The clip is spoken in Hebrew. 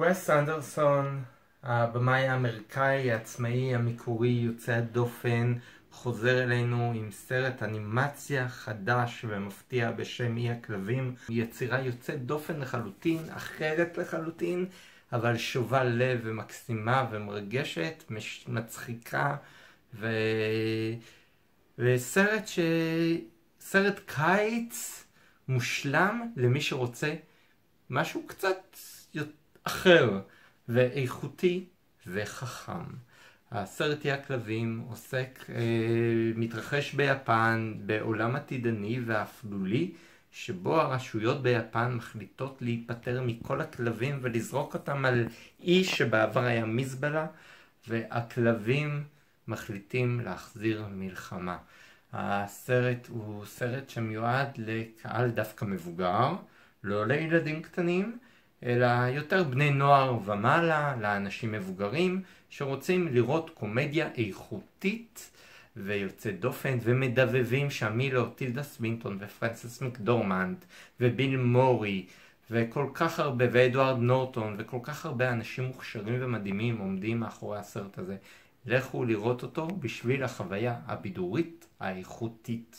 וס אנדרסון, הבמאי האמריקאי, העצמאי, המקורי, יוצא הדופן, חוזר אלינו עם סרט אנימציה חדש ומפתיע בשם אי הכלבים. יצירה יוצאת דופן לחלוטין, אחרת לחלוטין, אבל שובה לב ומקסימה ומרגשת, מצחיקה ו... וסרט ש... סרט קיץ מושלם למי שרוצה משהו קצת אחר ואיכותי וחכם. הסרט אי הכלבים עוסק, אה, מתרחש ביפן בעולם עתידני ואפלולי שבו הרשויות ביפן מחליטות להיפטר מכל הכלבים ולזרוק אותם על אי שבעבר היה מזבלה והכלבים מחליטים להחזיר מלחמה. הסרט הוא סרט שמיועד לקהל דווקא מבוגר, לא לילדים קטנים, אלא יותר בני נוער ומעלה, לאנשים מבוגרים, שרוצים לראות קומדיה איכותית ויוצאת דופן ומדבבים שם מילו, טילדה סווינטון ופרנסס מקדורמנט וביל מורי וכל כך הרבה, ואדוארד נורטון וכל כך הרבה אנשים מוכשרים ומדהימים עומדים מאחורי הסרט הזה. לכו לראות אותו בשביל החוויה הבידורית האיכותית.